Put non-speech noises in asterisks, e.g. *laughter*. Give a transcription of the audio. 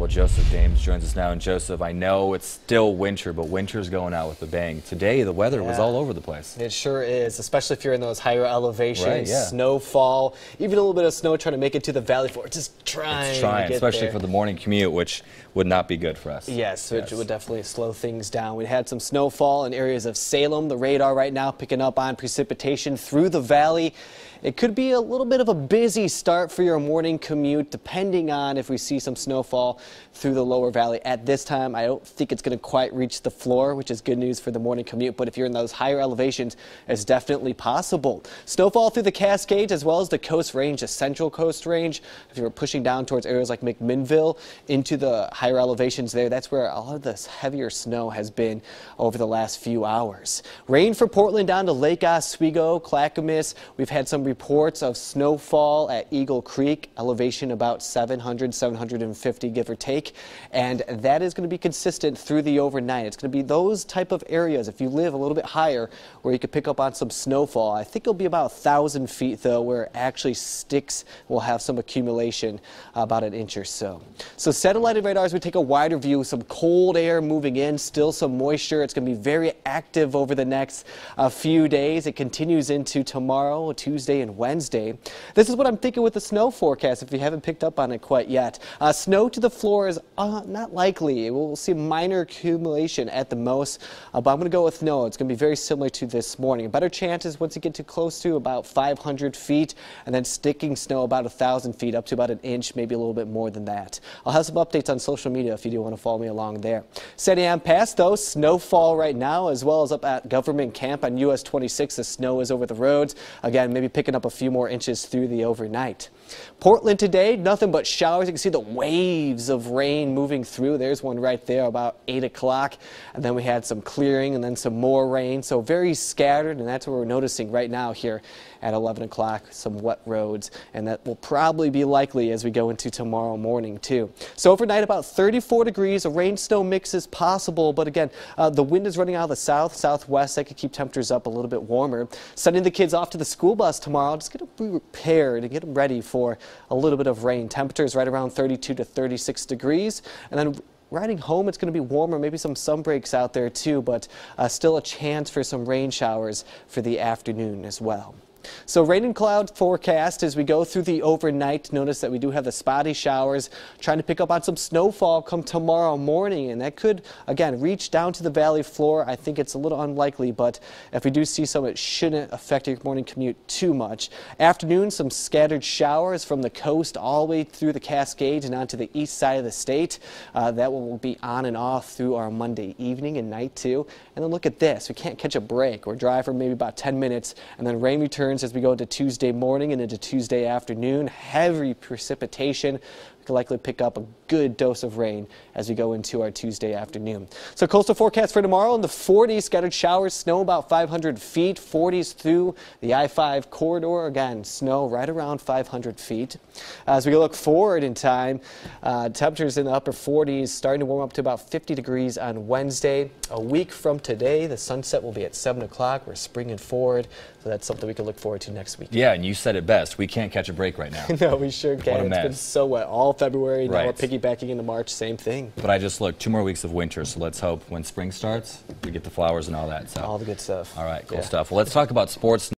Well, Joseph Dames joins us now. And Joseph, I know it's still winter, but winter's going out with a bang. Today, the weather was all over the place. It sure is, especially if you're in those higher elevations, Right, yeah. snowfall, even a little bit of snow trying to make it to the valley floor. Just trying, It's trying, especially there. for the morning commute, which would not be good for us. Yes, which would definitely slow things down. We had some snowfall in areas of Salem. The radar right now picking up on precipitation through the valley. It could be a little bit of a busy start for your morning commute, depending on if we see some snowfall through the lower valley. At this time, I don't think it's going to quite reach the floor, which is good news for the morning commute. But if you're in those higher elevations, it's definitely possible. Snowfall through the Cascades as well as the Coast Range, the Central Coast Range. If you're pushing down towards areas like McMinnville into the higher elevations there, that's where a lot of this heavier snow has been over the last few hours. Rain for Portland down to Lake Oswego, Clackamas. We've had some reports of snowfall at Eagle Creek, elevation about 700, 750, give or take. And that is going to be consistent through the overnight. It's going to be those type of areas, if you live a little bit higher, where you could pick up on some snowfall. I think it'll be about 1,000 feet, though, where actually sticks will have some accumulation, about an inch or so. So satellited radars, we take a wider view, some cold air moving in, still some moisture. It's going to be very active over the next uh, few days. It continues into tomorrow, Tuesday, and Wednesday. This is what I'm thinking with the snow forecast, if you haven't picked up on it quite yet. Uh, snow to the floor is uh, not likely. We'll see minor accumulation at the most, uh, but I'm going to go with no. It's going to be very similar to this morning. A Better chances once you get too close to about 500 feet, and then sticking snow about 1,000 feet, up to about an inch, maybe a little bit more than that. I'll have some updates on social media if you do want to follow me along there. Santiam Pass, though, snowfall right now, as well as up at Government Camp on US 26. The snow is over the roads. Again, maybe picking up a few more inches through the overnight. Portland today, nothing but showers. You can see the waves of rain moving through. There's one right there about 8 o'clock. And then we had some clearing and then some more rain. So very scattered, and that's what we're noticing right now here at 11 o'clock. Some wet roads, and that will probably be likely as we go into tomorrow morning, too. So overnight, about 34 degrees. A rain snow mix is possible, but again, uh, the wind is running out of the south, southwest. That could keep temperatures up a little bit warmer. Sending the kids off to the school bus tomorrow. Just get them prepared and get them ready for a little bit of rain. Temperatures right around 32 to 36 degrees. And then riding home, it's going to be warmer, maybe some sun breaks out there too, but uh, still a chance for some rain showers for the afternoon as well. So rain and cloud forecast as we go through the overnight. Notice that we do have the spotty showers trying to pick up on some snowfall come tomorrow morning and that could again reach down to the valley floor. I think it's a little unlikely but if we do see some it shouldn't affect your morning commute too much. Afternoon some scattered showers from the coast all the way through the Cascades and onto the east side of the state. Uh, that will be on and off through our Monday evening and night too. And then look at this. We can't catch a break. We're dry for maybe about 10 minutes and then rain returns as we go into Tuesday morning and into Tuesday afternoon. Heavy precipitation. We could likely pick up a good dose of rain as we go into our Tuesday afternoon. So coastal forecast for tomorrow in the 40s, scattered showers, snow about 500 feet, 40s through the I-5 corridor. Again, snow right around 500 feet. As we look forward in time, uh, temperatures in the upper 40s starting to warm up to about 50 degrees on Wednesday. A week from today, the sunset will be at 7 o'clock. We're springing forward, so that's something we can look forward to next week. Yeah, and you said it best. We can't catch a break right now. *laughs* no, we sure can. It's been so wet all February. Now we're piggybacking into March. Same thing. but I just look two more weeks of winter, so let's hope when spring starts, we get the flowers and all that. So, All the good stuff. all right, cool Yeah. stuff. Well, let's talk about sports.